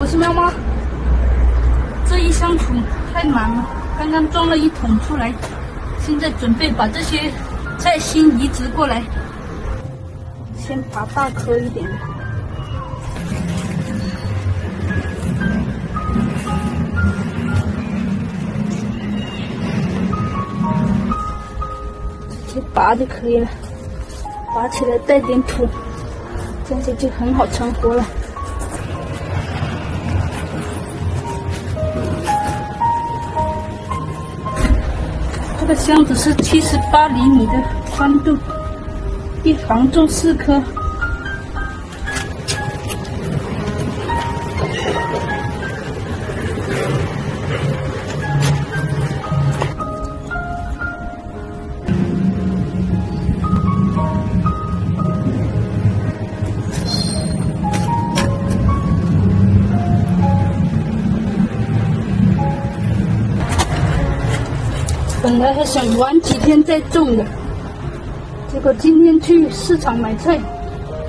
我是喵妈，这一箱土太满了，刚刚装了一桶出来，现在准备把这些菜心移植过来，先拔大颗一点的。直接拔就可以了，拔起来带点土，这样子就很好成活了。这个箱子是七十八厘米的宽度，一行种四颗。本来还想晚几天再种的，结果今天去市场买菜，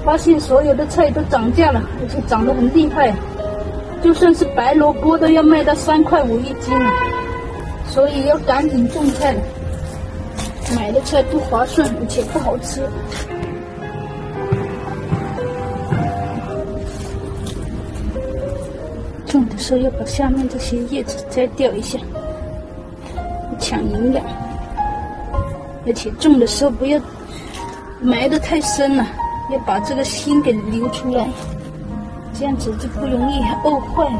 发现所有的菜都涨价了，而且涨得很厉害，就算是白萝卜都要卖到三块五一斤了，所以要赶紧种菜了。买的菜不划算，而且不好吃。种的时候要把下面这些叶子摘掉一下。抢营养，而且种的时候不要埋得太深了，要把这个心给留出来，这样子就不容易沤坏了。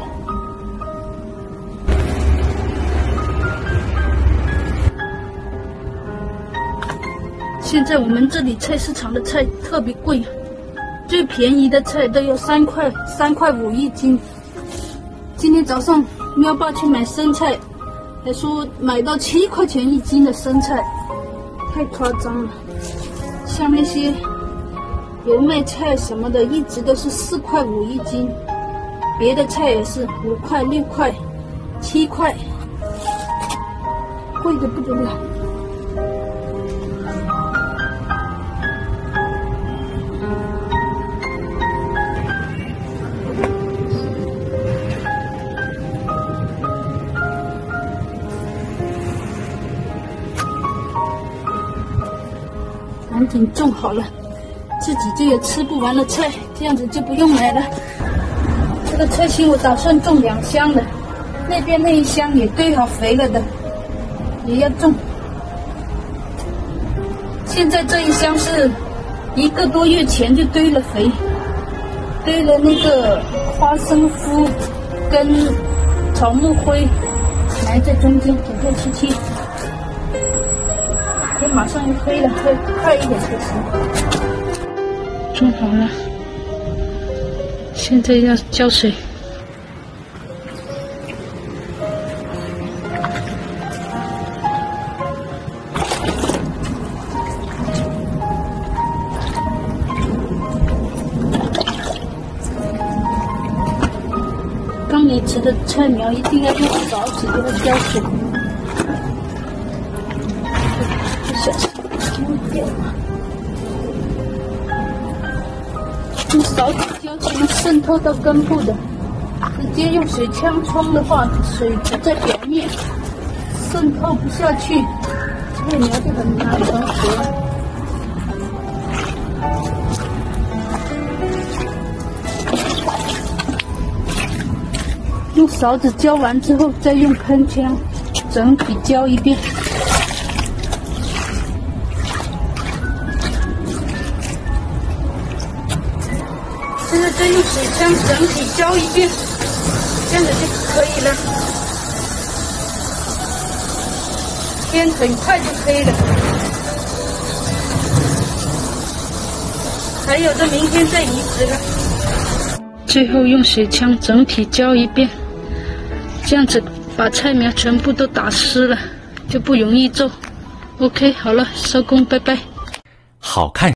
现在我们这里菜市场的菜特别贵，最便宜的菜都要三块三块五一斤。今天早上喵爸去买生菜。还说买到七块钱一斤的生菜，太夸张了。像那些油麦菜什么的，一直都是四块五一斤，别的菜也是五块、六块、七块，贵的不得了。赶紧种好了，自己就有吃不完的菜，这样子就不用买了。这个菜心我打算种两箱的，那边那一箱也堆好肥了的，也要种。现在这一箱是一个多月前就堆了肥，堆了那个花生麸跟草木灰埋在中间，整个七七。天马上就黑了，快快一点才行。种好了，现在要浇水。刚移植的菜苗一定要用勺子给它浇水。用勺子浇才能渗透到根部的，直接用水枪冲的话，水不在表面，渗透不下去，菜苗就很难成活。用勺子浇完之后，再用喷枪整体浇一遍。现在再用水枪整体浇一遍，这样子就可以了。天很快就黑了，还有的明天再移植了。最后用水枪整体浇一遍，这样子把菜苗全部都打湿了，就不容易皱。OK，好了，收工，拜拜。好看。